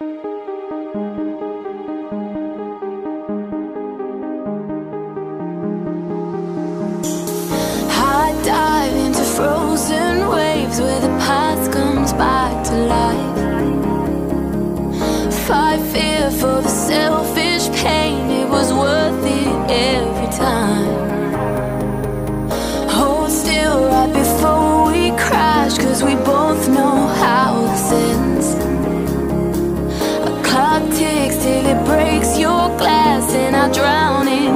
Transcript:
I dive into frozen waves where the past comes back to life. Fight fear for the selfish pain. and I drown in